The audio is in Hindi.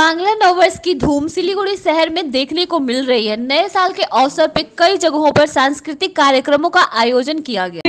बांग्ला नववर्ष की धूम सिलीगुड़ी शहर में देखने को मिल रही है। नए साल के अवसर पर कई जगहों पर सांस्कृतिक कार्यक्रमों का आयोजन किया गया।